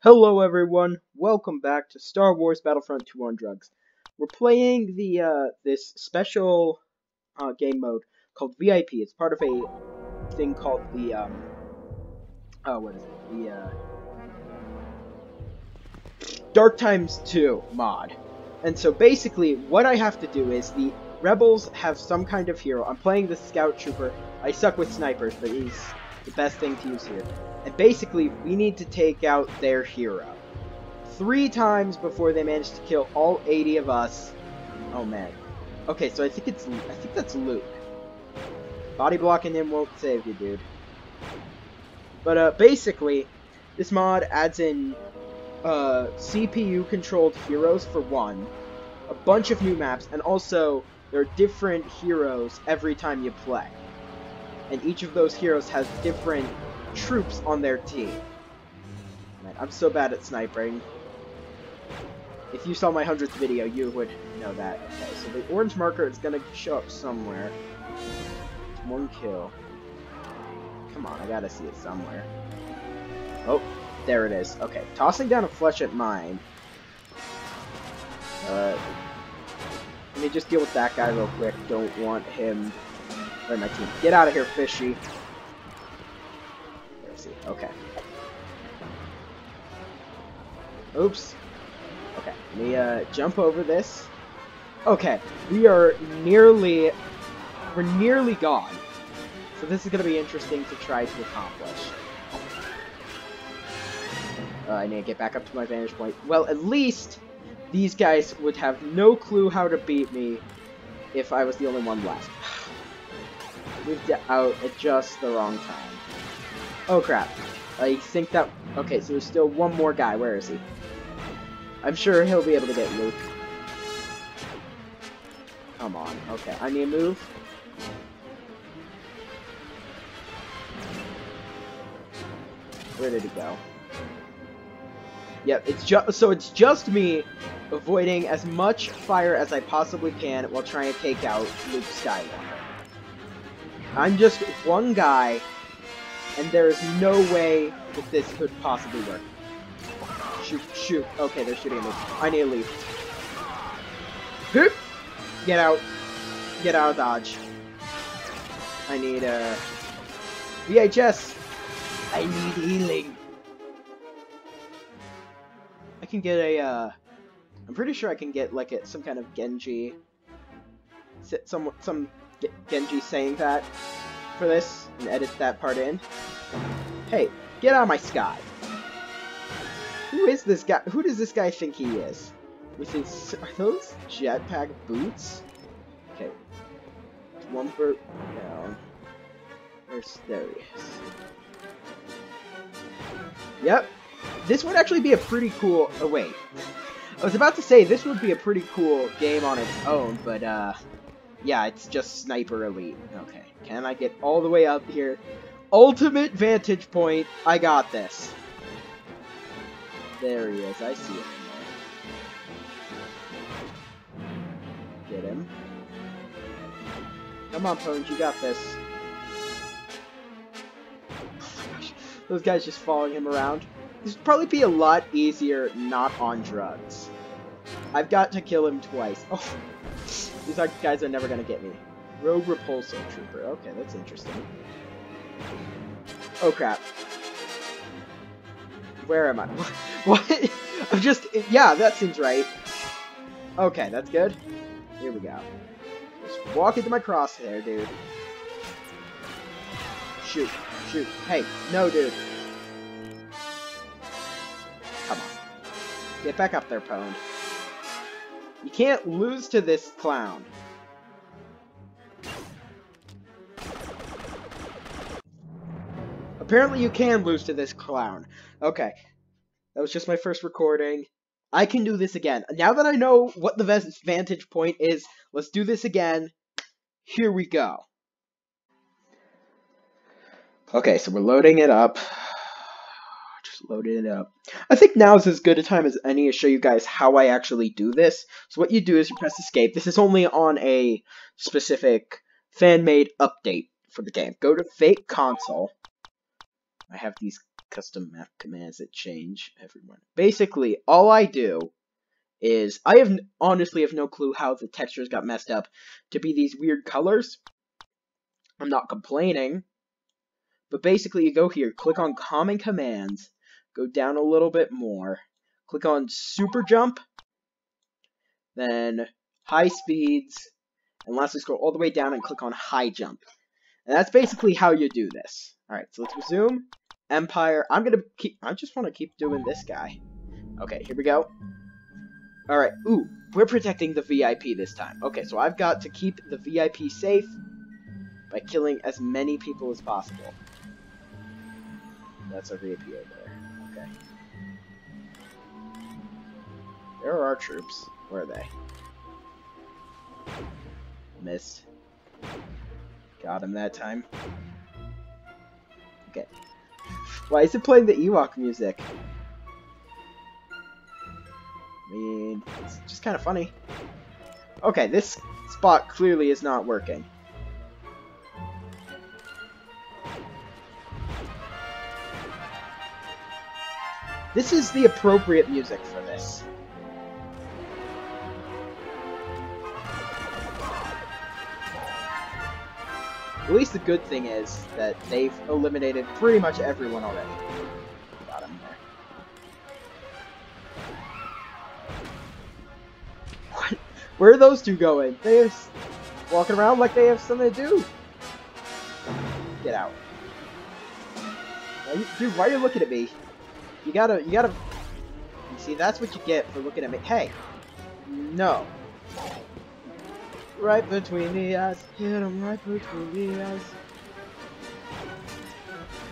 Hello everyone, welcome back to Star Wars Battlefront 2 on Drugs. We're playing the, uh, this special, uh, game mode called VIP. It's part of a thing called the, um, oh, what is it? The, uh, Dark Times 2 mod. And so basically, what I have to do is the Rebels have some kind of hero. I'm playing the Scout Trooper. I suck with snipers, but he's the best thing to use here. And basically, we need to take out their hero. Three times before they manage to kill all 80 of us. Oh man. Okay, so I think it's I think that's Luke. Body blocking him won't save you, dude. But uh, basically, this mod adds in uh, CPU controlled heroes for one, a bunch of new maps, and also there are different heroes every time you play. And each of those heroes has different troops on their team. Man, I'm so bad at sniping. If you saw my 100th video, you would know that. Okay, so the orange marker is going to show up somewhere. One kill. Come on, I gotta see it somewhere. Oh, there it is. Okay, tossing down a flush at mine. Uh, let me just deal with that guy real quick. Don't want him... Where my team? Get out of here, fishy. He. Okay. Oops. Okay, let me uh, jump over this. Okay, we are nearly... We're nearly gone. So this is going to be interesting to try to accomplish. Uh, I need to get back up to my vantage point. Well, at least these guys would have no clue how to beat me if I was the only one left. Moved out at just the wrong time. Oh crap. I think that... Okay, so there's still one more guy. Where is he? I'm sure he'll be able to get Luke. Come on. Okay, I need to move. Where did he go? Yep, it's just so it's just me avoiding as much fire as I possibly can while trying to take out Luke Skywalker. I'm just one guy, and there is no way that this could possibly work. Shoot, shoot. Okay, they're shooting at me. I need to leave. Get out. Get out of Dodge. I need, uh... VHS! I need healing. I can get a, uh... I'm pretty sure I can get, like, a, some kind of Genji... Some, some Genji saying that for this, and edit that part in. Hey, get out of my sky! Who is this guy? Who does this guy think he is? With his... Are those jetpack boots? Okay. One bird down. Where's... There he is. Yep. This would actually be a pretty cool... Oh, wait. I was about to say, this would be a pretty cool game on its own, but, uh... Yeah, it's just Sniper Elite. Okay. Can I get all the way up here? Ultimate vantage point. I got this. There he is. I see him. Get him. Come on, Pwned. You got this. Those guys just following him around. This would probably be a lot easier not on drugs. I've got to kill him twice. Oh, these are guys are never gonna get me. Rogue Repulsor Trooper. Okay, that's interesting. Oh crap. Where am I? What? I'm just... Yeah, that seems right. Okay, that's good. Here we go. Just walk into my crosshair, dude. Shoot. Shoot. Hey, no, dude. Come on. Get back up there, Pwned. You can't lose to this clown. Apparently you can lose to this clown. Okay. That was just my first recording. I can do this again. Now that I know what the vantage point is, let's do this again. Here we go. Okay, so we're loading it up. Loading it up. I think now is as good a time as any to show you guys how I actually do this. So what you do is you press escape. This is only on a specific fan-made update for the game. Go to Fake Console. I have these custom map commands that change everyone. Basically, all I do is I have honestly have no clue how the textures got messed up to be these weird colors. I'm not complaining, but basically you go here, click on common commands, go down a little bit more, click on super jump, then high speeds, and lastly scroll all the way down and click on high jump. And that's basically how you do this. Alright, so let's resume. Empire. I'm gonna keep, I just want to keep doing this guy. Okay, here we go. Alright, ooh, we're protecting the VIP this time. Okay, so I've got to keep the VIP safe by killing as many people as possible. That's a over there. There are our troops. Where are they? Missed. Got him that time. Okay. Why is it playing the Ewok music? I mean, it's just kind of funny. Okay, this spot clearly is not working. This is the appropriate music for this. At least the good thing is that they've eliminated pretty much everyone already. What? Where are those two going? They are walking around like they have something to do. Get out. Dude, why are you looking at me? You gotta, you gotta... You see, that's what you get for looking at me. Hey! No right between the eyes. Hit him right between the eyes.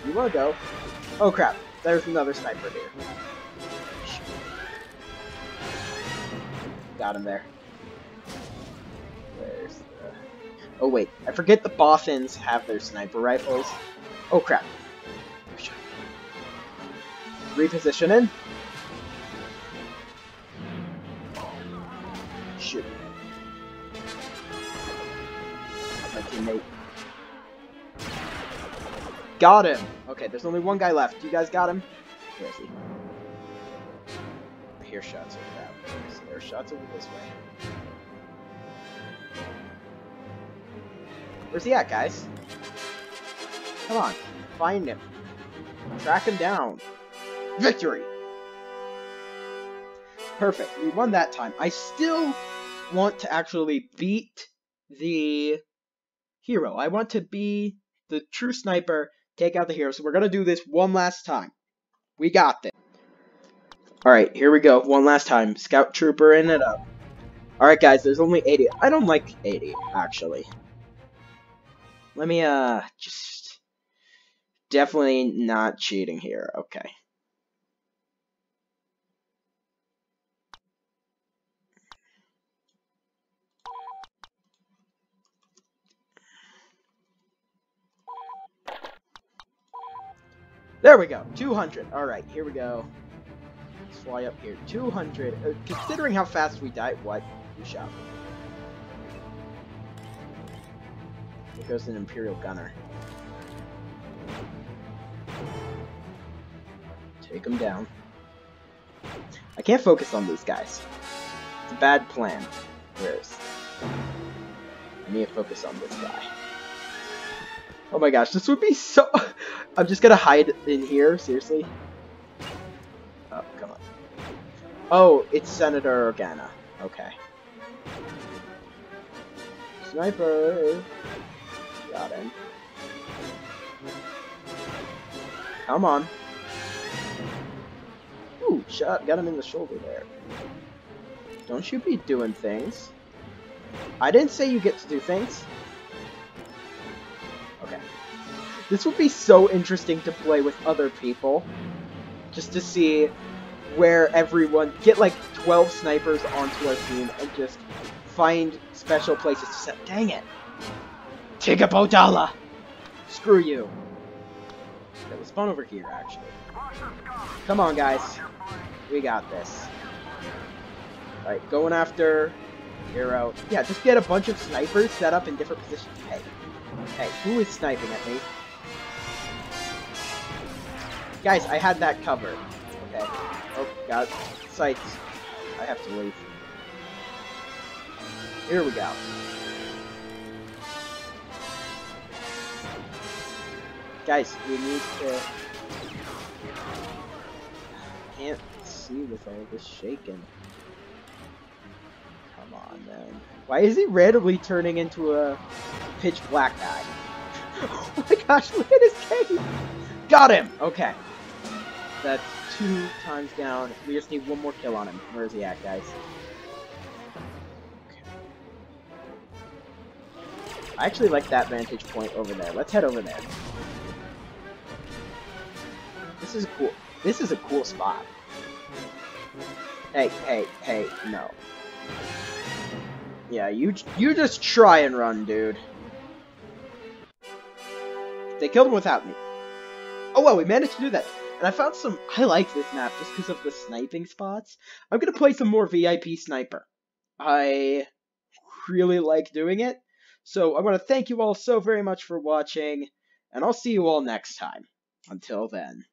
You wanna go? Oh crap, there's another sniper here. Got him there. Where's the... Oh wait, I forget the Bothans have their sniper rifles. Oh crap. Repositioning. Shoot. My teammate. Got him! Okay, there's only one guy left. You guys got him? Where is he? I shots over that way. there are shots over this way. Where's he at, guys? Come on. Find him. Track him down. Victory! Perfect. We won that time. I still want to actually beat the hero. I want to be the true sniper, take out the hero. So we're going to do this one last time. We got this. Alright, here we go. One last time. Scout Trooper in it up. Alright, guys, there's only 80. I don't like 80, actually. Let me, uh, just... Definitely not cheating here. Okay. There we go. 200. Alright, here we go. Let's fly up here. 200. Uh, considering how fast we died, what? You shot. There goes an Imperial Gunner. Take him down. I can't focus on these guys. It's a bad plan. Where is? I need to focus on this guy. Oh my gosh, this would be so... I'm just gonna hide in here, seriously? Oh, come on. Oh, it's Senator Organa. Okay. Sniper! Got him. Come on. Ooh, shot, got him in the shoulder there. Don't you be doing things. I didn't say you get to do things. This would be so interesting to play with other people. Just to see where everyone... Get like 12 snipers onto our team and just find special places to set... Dang it! Tigabodala! Screw you. That was fun over here, actually. Come on, guys. We got this. Alright, going after Hero. Yeah, just get a bunch of snipers set up in different positions. Hey. Hey, who is sniping at me? Guys, I had that covered. Okay. Oh, got sights. I have to leave. Here we go. Guys, we need to... Can't see with all this shaking. On, man. Why is he randomly turning into a pitch black guy? oh my gosh, look at his cape! Got him! Okay. That's two times down. We just need one more kill on him. Where is he at, guys? I actually like that vantage point over there. Let's head over there. This is cool. This is a cool spot. Hey, hey, hey, no. Yeah, you you just try and run, dude. They killed him without me. Oh well, we managed to do that. And I found some... I like this map just because of the sniping spots. I'm going to play some more VIP Sniper. I really like doing it. So I want to thank you all so very much for watching, and I'll see you all next time. Until then.